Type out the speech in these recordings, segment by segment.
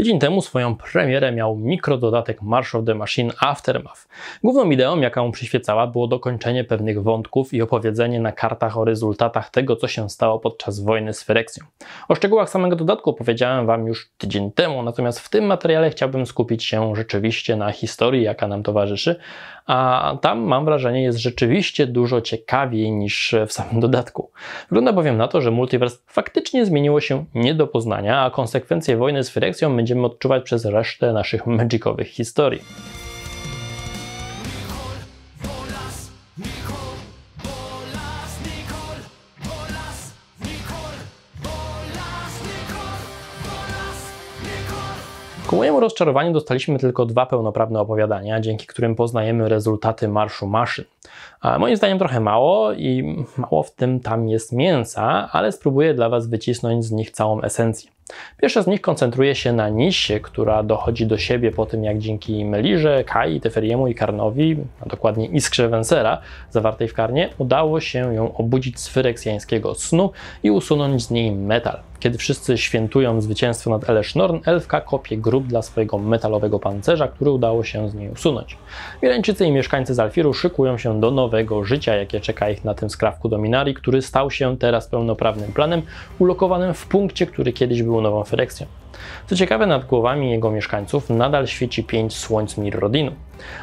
Tydzień temu swoją premierę miał mikrododatek March of the Machine Aftermath. Główną ideą, jaką przyświecała, było dokończenie pewnych wątków i opowiedzenie na kartach o rezultatach tego, co się stało podczas wojny z Fereksją. O szczegółach samego dodatku opowiedziałem Wam już tydzień temu, natomiast w tym materiale chciałbym skupić się rzeczywiście na historii, jaka nam towarzyszy, a tam mam wrażenie jest rzeczywiście dużo ciekawiej niż w samym dodatku. Wygląda bowiem na to, że multiverse faktycznie zmieniło się nie do poznania, a konsekwencje wojny z Fereksją będziemy odczuwać przez resztę naszych magicowych historii. Ku mojemu rozczarowaniu dostaliśmy tylko dwa pełnoprawne opowiadania, dzięki którym poznajemy rezultaty marszu maszyn. A moim zdaniem trochę mało i mało w tym tam jest mięsa, ale spróbuję dla Was wycisnąć z nich całą esencję. Pierwsza z nich koncentruje się na Nisie, która dochodzi do siebie po tym, jak dzięki Melirze, Kai, Teferiemu i Karnowi, a dokładnie Iskrze Wensera, zawartej w Karnie, udało się ją obudzić z fyreksjańskiego snu i usunąć z niej metal. Kiedy wszyscy świętują zwycięstwo nad Elesznorn, elfka kopie grób dla swojego metalowego pancerza, który udało się z niej usunąć. Mierańczycy i mieszkańcy Zalfiru szykują się do nowego życia, jakie czeka ich na tym skrawku Dominarii, który stał się teraz pełnoprawnym planem, ulokowanym w punkcie, który kiedyś był nową Fereksją. Co ciekawe, nad głowami jego mieszkańców nadal świeci pięć słońc Mirrodinu.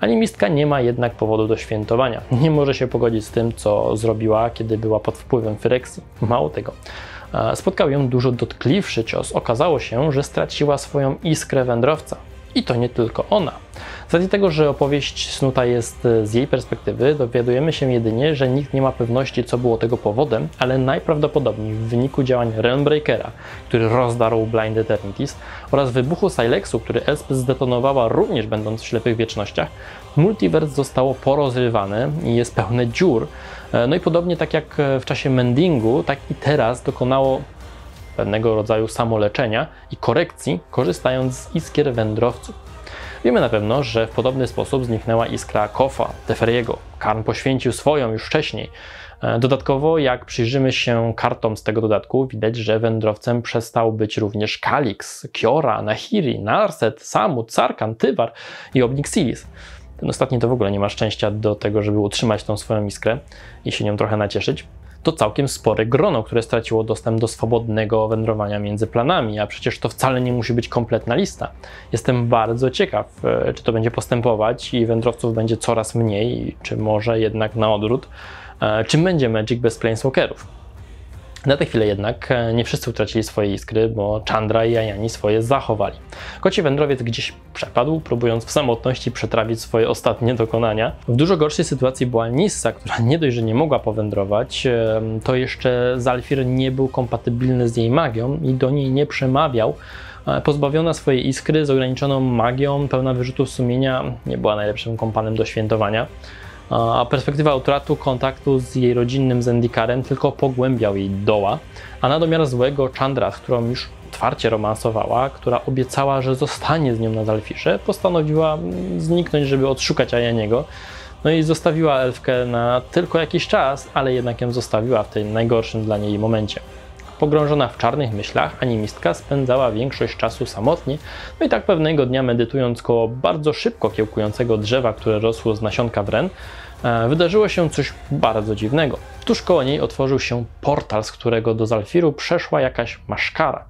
Animistka nie ma jednak powodu do świętowania. Nie może się pogodzić z tym, co zrobiła, kiedy była pod wpływem Fereksji. Mało tego. Spotkał ją dużo dotkliwszy cios. Okazało się, że straciła swoją iskrę wędrowca. I to nie tylko ona. Z racji tego, że opowieść snuta jest e, z jej perspektywy, dowiadujemy się jedynie, że nikt nie ma pewności, co było tego powodem, ale najprawdopodobniej w wyniku działań Realmbreakera, który rozdarł Blind Eternities, oraz wybuchu Silexu, który Elspeth zdetonowała również będąc w ślepych wiecznościach, multiverse zostało porozrywane i jest pełne dziur. E, no i podobnie tak jak e, w czasie mendingu, tak i teraz dokonało pewnego rodzaju samoleczenia i korekcji, korzystając z iskier wędrowców. Wiemy na pewno, że w podobny sposób zniknęła iskra Kofa, Teferiego. Karn poświęcił swoją już wcześniej. E, dodatkowo, jak przyjrzymy się kartom z tego dodatku, widać, że wędrowcem przestał być również Kalix, Kiora, Nahiri, Narset, Samut, Sarkan, Tyvar i Obnixilis. Ten ostatni to w ogóle nie ma szczęścia do tego, żeby utrzymać tą swoją iskrę i się nią trochę nacieszyć to całkiem spore grono, które straciło dostęp do swobodnego wędrowania między planami, a przecież to wcale nie musi być kompletna lista. Jestem bardzo ciekaw, e, czy to będzie postępować i wędrowców będzie coraz mniej, czy może jednak na odwrót, e, czym będzie Magic bez Planeswalkerów. Na tę chwilę jednak e, nie wszyscy utracili swoje iskry, bo Chandra i Ayani swoje zachowali. Koci wędrowiec gdzieś przepadł, próbując w samotności przetrawić swoje ostatnie dokonania. W dużo gorszej sytuacji była Nissa, która nie dość, że nie mogła powędrować, e, to jeszcze Zalfir nie był kompatybilny z jej magią i do niej nie przemawiał. E, pozbawiona swojej iskry, z ograniczoną magią, pełna wyrzutów sumienia, nie była najlepszym kompanem do świętowania a perspektywa utratu kontaktu z jej rodzinnym Zendikarem tylko pogłębiał jej doła, a na domiar złego Chandra, z którą już twarcie romansowała, która obiecała, że zostanie z nią na Zalfisze, postanowiła zniknąć, żeby odszukać Ayaniego. No i zostawiła elfkę na tylko jakiś czas, ale jednak ją zostawiła w tym najgorszym dla niej momencie. Pogrążona w czarnych myślach, animistka spędzała większość czasu samotnie, no i tak pewnego dnia medytując koło bardzo szybko kiełkującego drzewa, które rosło z nasionka wren, e, wydarzyło się coś bardzo dziwnego. Tuż koło niej otworzył się portal, z którego do Zalfiru przeszła jakaś maszkara.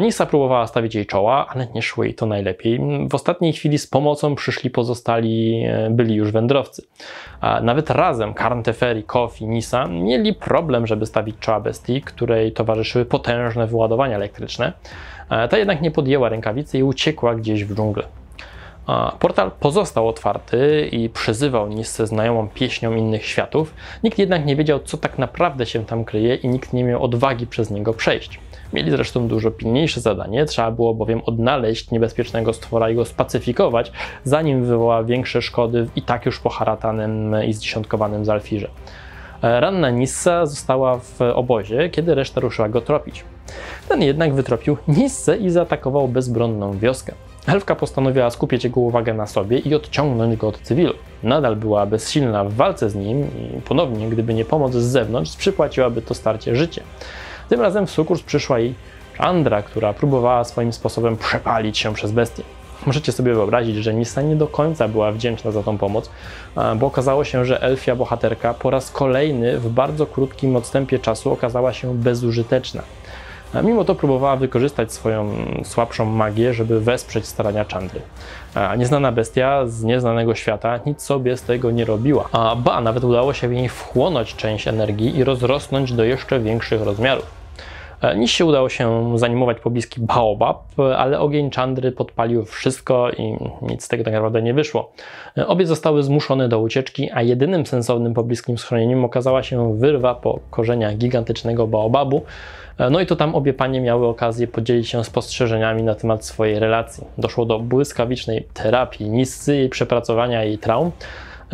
Nisa próbowała stawić jej czoła, ale nie szło jej to najlepiej. W ostatniej chwili z pomocą przyszli pozostali e, byli już wędrowcy. Nawet razem Karn Teferi, Kof i Nisa mieli problem, żeby stawić czoła bestii, której towarzyszyły potężne wyładowania elektryczne. Ta jednak nie podjęła rękawicy i uciekła gdzieś w dżunglę. Portal pozostał otwarty i przyzywał Nissę znajomą pieśnią innych światów. Nikt jednak nie wiedział, co tak naprawdę się tam kryje i nikt nie miał odwagi przez niego przejść. Mieli zresztą dużo pilniejsze zadanie, trzeba było bowiem odnaleźć niebezpiecznego stwora i go spacyfikować, zanim wywoła większe szkody w i tak już poharatanym i zdziesiątkowanym Zalfirze. Ranna Nissa została w obozie, kiedy reszta ruszyła go tropić. Ten jednak wytropił Nissę i zaatakował bezbronną wioskę. Elfka postanowiła skupić jego uwagę na sobie i odciągnąć go od cywilu. Nadal była bezsilna w walce z nim i ponownie, gdyby nie pomoc z zewnątrz, przypłaciłaby to starcie życie. Tym razem w sukurs przyszła jej Chandra, która próbowała swoim sposobem przepalić się przez bestię. Możecie sobie wyobrazić, że Nissa nie do końca była wdzięczna za tą pomoc, bo okazało się, że elfia bohaterka po raz kolejny w bardzo krótkim odstępie czasu okazała się bezużyteczna. Mimo to próbowała wykorzystać swoją słabszą magię, żeby wesprzeć starania Chandry. A nieznana bestia z nieznanego świata nic sobie z tego nie robiła. A ba, nawet udało się w niej wchłonąć część energii i rozrosnąć do jeszcze większych rozmiarów. E, Niż się udało się zanimować pobliski Baobab, ale ogień Chandry podpalił wszystko i nic z tego tak naprawdę nie wyszło. E, obie zostały zmuszone do ucieczki, a jedynym sensownym pobliskim schronieniem okazała się wyrwa po korzeniach gigantycznego Baobabu, e, no i to tam obie panie miały okazję podzielić się spostrzeżeniami na temat swojej relacji. Doszło do błyskawicznej terapii Nissy i przepracowania jej traum.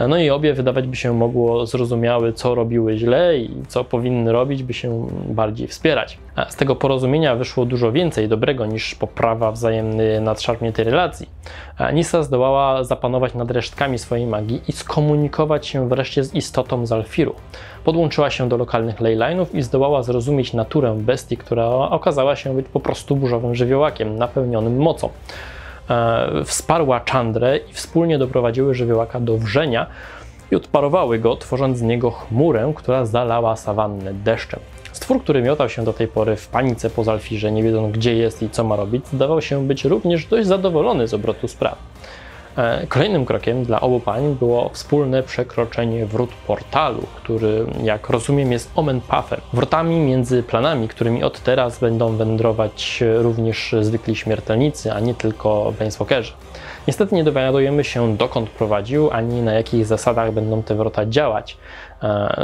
No i obie wydawać by się mogło zrozumiały, co robiły źle i co powinny robić, by się bardziej wspierać. A z tego porozumienia wyszło dużo więcej dobrego niż poprawa wzajemnej nadszarpniętej relacji. Nisa zdołała zapanować nad resztkami swojej magii i skomunikować się wreszcie z istotą z Alfiru. Podłączyła się do lokalnych leyline'ów i zdołała zrozumieć naturę bestii, która okazała się być po prostu burzowym żywiołakiem napełnionym mocą. E, wsparła Chandrę i wspólnie doprowadziły żywiołaka do wrzenia i odparowały go, tworząc z niego chmurę, która zalała sawannę deszczem. Stwór, który miotał się do tej pory w panice po Zalfirze, nie wiedząc gdzie jest i co ma robić, zdawał się być również dość zadowolony z obrotu spraw. E, kolejnym krokiem dla obu pań było wspólne przekroczenie wrót portalu, który, jak rozumiem, jest Omen Pathem. Wrotami między planami, którymi od teraz będą wędrować również zwykli śmiertelnicy, a nie tylko Planeswalkerzy. Niestety nie dowiadujemy się, dokąd prowadził, ani na jakich zasadach będą te wrota działać,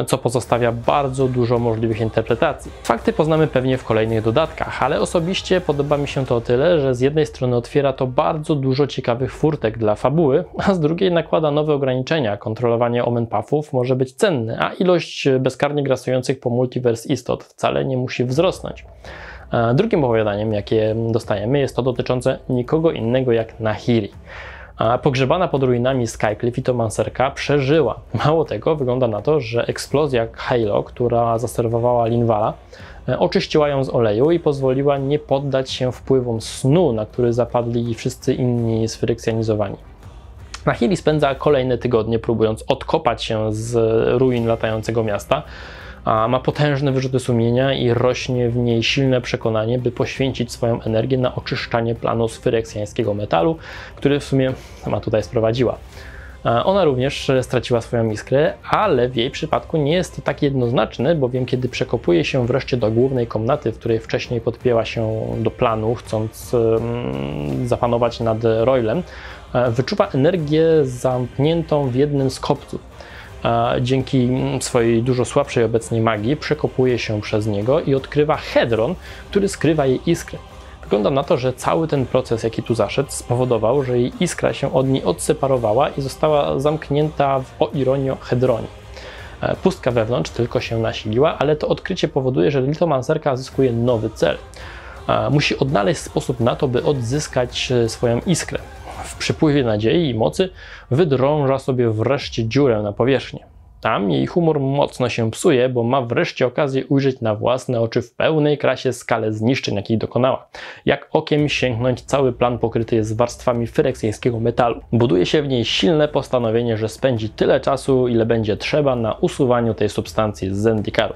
co pozostawia bardzo dużo możliwych interpretacji. Fakty poznamy pewnie w kolejnych dodatkach, ale osobiście podoba mi się to o tyle, że z jednej strony otwiera to bardzo dużo ciekawych furtek dla fabuły, a z drugiej nakłada nowe ograniczenia. Kontrolowanie omen puffów może być cenne, a ilość bezkarnie grasujących po multiverse istot wcale nie musi wzrosnąć. E, drugim opowiadaniem, jakie dostajemy, jest to dotyczące nikogo innego jak Nahiri. Pogrzebana pod ruinami Skycliff i Tomancerka przeżyła. Mało tego, wygląda na to, że eksplozja Halo, która zaserwowała Linvala, e, oczyściła ją z oleju i pozwoliła nie poddać się wpływom snu, na który zapadli wszyscy inni sfrykcjonizowani. Nahiri spędza kolejne tygodnie próbując odkopać się z ruin latającego miasta, a ma potężne wyrzuty sumienia i rośnie w niej silne przekonanie, by poświęcić swoją energię na oczyszczanie planu sfyreksjańskiego metalu, który w sumie sama tutaj sprowadziła. Ona również straciła swoją iskrę, ale w jej przypadku nie jest to tak jednoznaczne, bowiem kiedy przekopuje się wreszcie do głównej komnaty, w której wcześniej podpięła się do planu, chcąc zapanować nad Roylem, e, wyczuwa energię zamkniętą w jednym z kopców dzięki swojej dużo słabszej obecnej magii przekopuje się przez niego i odkrywa hedron, który skrywa jej iskrę. Wygląda na to, że cały ten proces, jaki tu zaszedł, spowodował, że jej iskra się od niej odseparowała i została zamknięta w, o ironio, hedronie. E, pustka wewnątrz tylko się nasiliła, ale to odkrycie powoduje, że litomancerka zyskuje nowy cel. E, musi odnaleźć sposób na to, by odzyskać e, swoją iskrę w przypływie nadziei i mocy wydrąża sobie wreszcie dziurę na powierzchnię. Tam jej humor mocno się psuje, bo ma wreszcie okazję ujrzeć na własne oczy w pełnej krasie skalę zniszczeń, jakich dokonała. Jak okiem sięgnąć, cały plan pokryty jest warstwami fyreksyjskiego metalu. Buduje się w niej silne postanowienie, że spędzi tyle czasu, ile będzie trzeba na usuwaniu tej substancji z Zendikaru.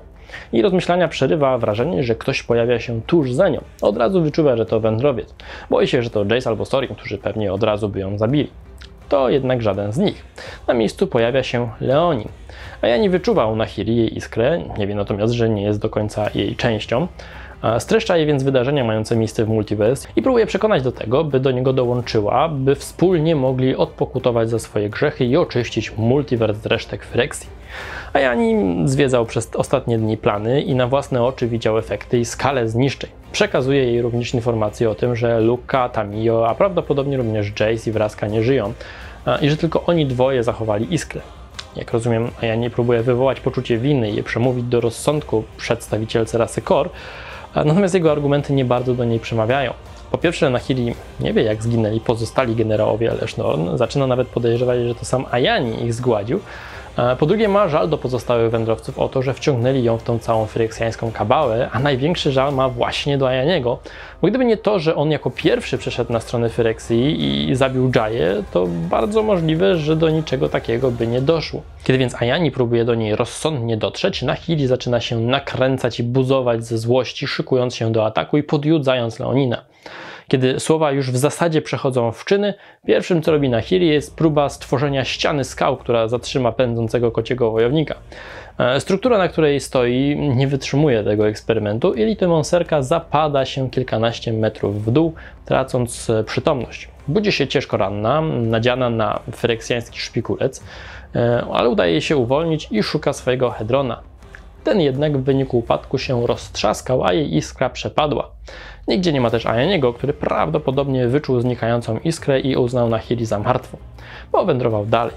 I rozmyślania przerywa wrażenie, że ktoś pojawia się tuż za nią. Od razu wyczuwa, że to wędrowiec. Boi się, że to Jace albo Sorin, którzy pewnie od razu by ją zabili. To jednak żaden z nich. Na miejscu pojawia się Leonin. A ja nie wyczuwał na Hiri jej iskrę, nie wie natomiast, że nie jest do końca jej częścią. Streszcza je więc wydarzenia mające miejsce w multiverse i próbuje przekonać do tego, by do niego dołączyła, by wspólnie mogli odpokutować za swoje grzechy i oczyścić multiverse z resztek Frexi. A Jani zwiedzał przez ostatnie dni plany i na własne oczy widział efekty i skalę zniszczeń. Przekazuje jej również informacje o tym, że Luka, Tamio, a prawdopodobnie również Jace i Wraska nie żyją i że tylko oni dwoje zachowali iskrę. Jak rozumiem, Jani próbuje wywołać poczucie winy i je przemówić do rozsądku przedstawicielce rasy Kor, natomiast jego argumenty nie bardzo do niej przemawiają. Po pierwsze, Nahili nie wie, jak zginęli pozostali generałowie Elesznorn. Zaczyna nawet podejrzewać, że to sam Ajani ich zgładził, po drugie, ma żal do pozostałych wędrowców o to, że wciągnęli ją w tą całą fyreksjańską kabałę, a największy żal ma właśnie do Ajaniego, bo gdyby nie to, że on jako pierwszy przeszedł na stronę Fyreksji i zabił Jaję, to bardzo możliwe, że do niczego takiego by nie doszło. Kiedy więc Ajani próbuje do niej rozsądnie dotrzeć, Nahili zaczyna się nakręcać i buzować ze złości, szykując się do ataku i podjudzając Leonina. Kiedy słowa już w zasadzie przechodzą w czyny, pierwszym co robi Nahiri jest próba stworzenia ściany skał, która zatrzyma pędzącego kociego wojownika. E, struktura, na której stoi, nie wytrzymuje tego eksperymentu i Lity Monserka zapada się kilkanaście metrów w dół, tracąc e, przytomność. Budzi się ciężko ranna, nadziana na fereksjański szpikulec, e, ale udaje się uwolnić i szuka swojego hedrona. Ten jednak w wyniku upadku się roztrzaskał, a jej iskra przepadła. Nigdzie nie ma też Ayaniego, który prawdopodobnie wyczuł znikającą iskrę i uznał Nahiri za martwą, bo wędrował dalej.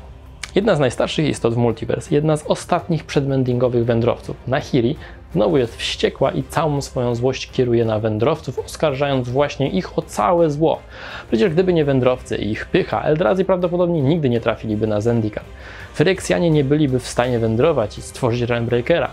Jedna z najstarszych istot w multiverse, jedna z ostatnich przedmendingowych wędrowców, Nahiri, znowu jest wściekła i całą swoją złość kieruje na wędrowców, oskarżając właśnie ich o całe zło. Przecież gdyby nie wędrowcy i ich pycha, Eldrazi prawdopodobnie nigdy nie trafiliby na Zendikar. Fyreksjanie nie byliby w stanie wędrować i stworzyć Realmbreakera.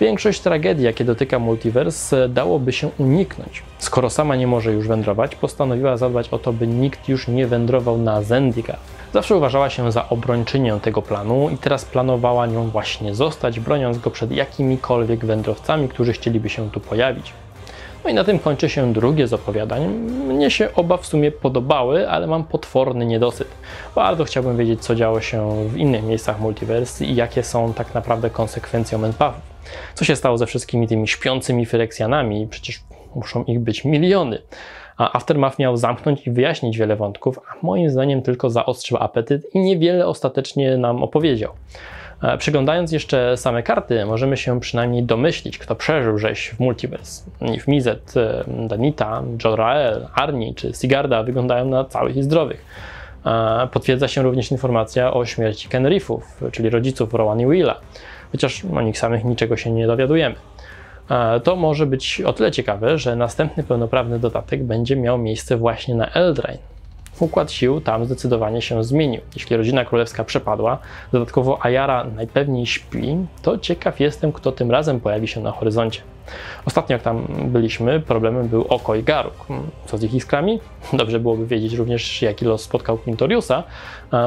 Większość tragedii, jakie dotyka multiverse, dałoby się uniknąć. Skoro sama nie może już wędrować, postanowiła zadbać o to, by nikt już nie wędrował na Zendikar. Zawsze uważała się za obrończynię tego planu i teraz planowała nią właśnie zostać, broniąc go przed jakimikolwiek wędrowcami, którzy chcieliby się tu pojawić. No i na tym kończy się drugie z opowiadań. Mnie się oba w sumie podobały, ale mam potworny niedosyt. Bardzo chciałbym wiedzieć, co działo się w innych miejscach multiverse i jakie są tak naprawdę konsekwencje Omenpathów. Co się stało ze wszystkimi tymi śpiącymi Fyreksjanami? Przecież muszą ich być miliony. A Aftermath miał zamknąć i wyjaśnić wiele wątków, a moim zdaniem tylko zaostrzył apetyt i niewiele ostatecznie nam opowiedział. E, przyglądając jeszcze same karty, możemy się przynajmniej domyślić, kto przeżył rzeź w Multiverse. Nif Mizet, e, Danita, Jorael, Arni czy Sigarda wyglądają na całych i zdrowych. E, potwierdza się również informacja o śmierci Kenriffów, czyli rodziców Rowan i Willa, chociaż o nich samych niczego się nie dowiadujemy. To może być o tyle ciekawe, że następny pełnoprawny dodatek będzie miał miejsce właśnie na Eldraine. Układ sił tam zdecydowanie się zmienił. Jeśli rodzina królewska przepadła, dodatkowo Ayara najpewniej śpi, to ciekaw jestem, kto tym razem pojawi się na horyzoncie. Ostatnio jak tam byliśmy, problemem był Oko i Garuk. Co z ich iskrami? Dobrze byłoby wiedzieć również, jaki los spotkał Quintoriusa,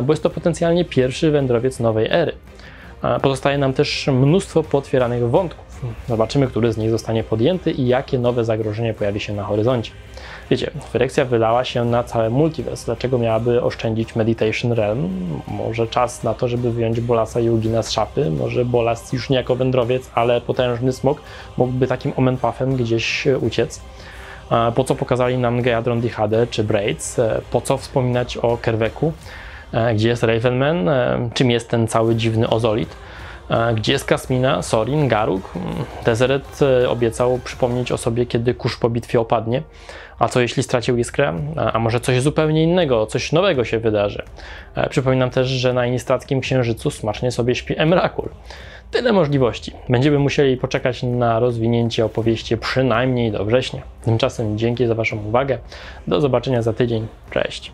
bo jest to potencjalnie pierwszy wędrowiec nowej ery. Pozostaje nam też mnóstwo potwieranych wątków. Zobaczymy, który z nich zostanie podjęty i jakie nowe zagrożenie pojawi się na horyzoncie. Wiecie, Fyrekcja wylała się na całe multiverse. Dlaczego miałaby oszczędzić Meditation Realm? Może czas na to, żeby wyjąć Bolasa i Ugina z szapy? Może Bolas już nie jako wędrowiec, ale potężny smok mógłby takim omenpafem gdzieś uciec? Po co pokazali nam Geadron Dihade czy Braids? Po co wspominać o Kerweku? Gdzie jest Ravenman? Czym jest ten cały dziwny ozolit? Gdzie jest Kasmina, Sorin, Garuk? Deseret obiecał przypomnieć o sobie, kiedy kurz po bitwie opadnie. A co jeśli stracił iskrę? A, a może coś zupełnie innego, coś nowego się wydarzy? E, przypominam też, że na Inistrackim Księżycu smacznie sobie śpi Emrakul. Tyle możliwości. Będziemy musieli poczekać na rozwinięcie opowieści przynajmniej do września. Tymczasem dzięki za Waszą uwagę. Do zobaczenia za tydzień. Cześć.